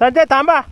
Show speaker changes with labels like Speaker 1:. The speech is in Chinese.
Speaker 1: 咱再打吧。